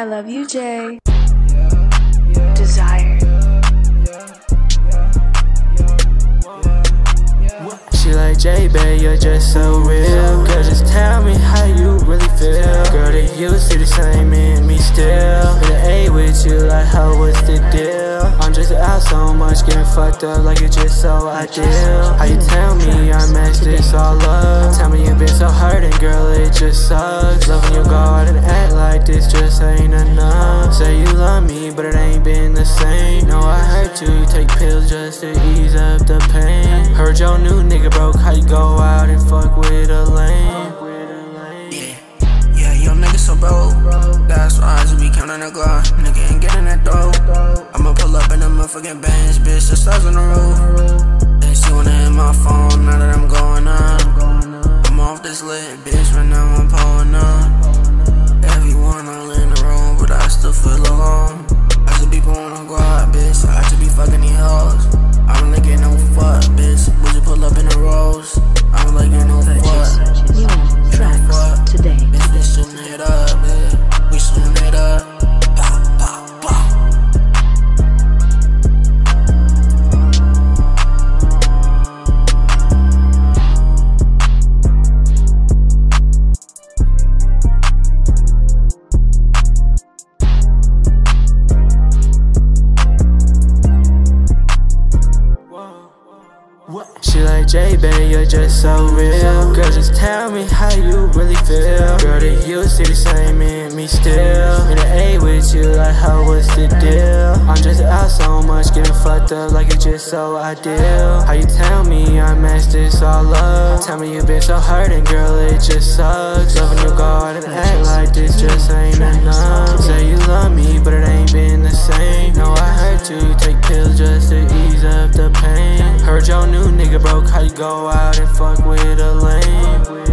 I love you, Jay. Desire. She like J Bay, you're just so real. Girl, just tell me how you really feel. Girl, do you see the same in me still? In the A with you, like how what's the deal? I'm just out so much, getting fucked up like it's just so ideal. How you tell me I messed this all up? Tell me you've been so hurting, girl, it just sucks. This just ain't enough. Say you love me, but it ain't been the same. No, I hurt you, take pills just to ease up the pain. Heard your new nigga broke, how you go out and fuck with a lame? Yeah, yeah, young nigga so broke. That's why I just be counting the glock. Nigga ain't getting that dough. I'ma pull up in a motherfucking Benz, bitch, the stars on the roof. They see one in my phone now that I'm going up. I'm off this lit, bitch, right now I'm pulling up. Everyone She like J Bay, you're just so real. Girl, just tell me how you really feel. Girl, do you see the same in me still? In the A with you, like how was the deal? I'm just out so much, getting fucked up like it's just so ideal. How you tell me I messed this all up? Tell me you been so hurting, girl, it just sucks. nigga broke, how you go out and fuck with a lame?